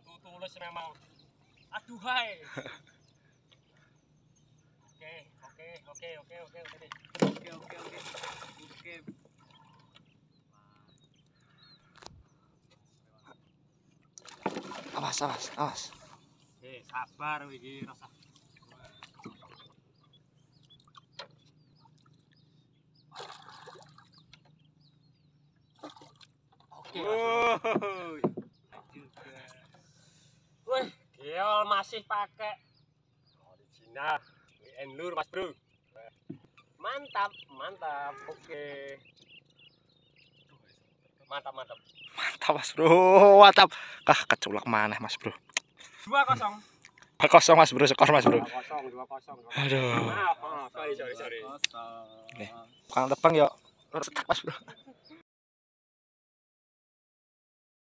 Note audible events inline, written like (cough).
batu tulus memang aduhai (laughs) oke oke oke oke oke oke. Oke oke oke. Oke. Awas, awas, awas. eh sabar iki rasa oke. Masih pakai original WN Lur Mas Bro. Mantap, mantap. Oke. Mantap, mantap. Mantap, Mas Bro. Mantap. Kah keculak mana, Mas Bro? 2-0. Kosong, Mas Bro. Skor, Mas Bro. 2-0, 2-0. Aduh. Maaf, maaf. Sorry, sorry, sorry. Kosong. Oke. Bukan tebang yuk. Mas Bro.